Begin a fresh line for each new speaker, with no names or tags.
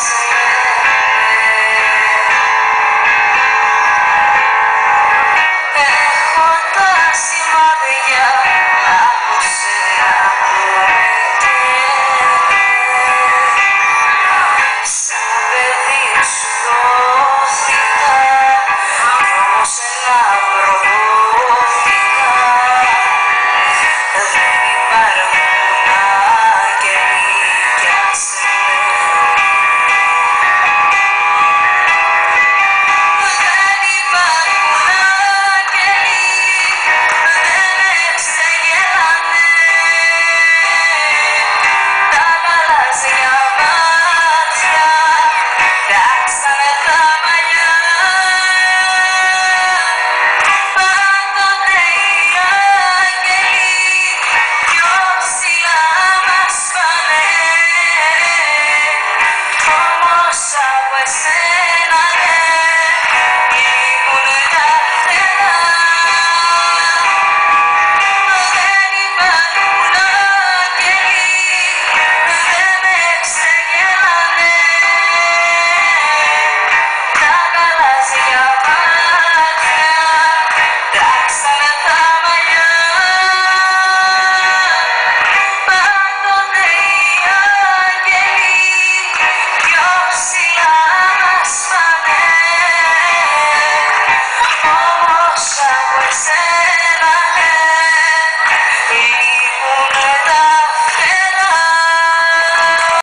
días.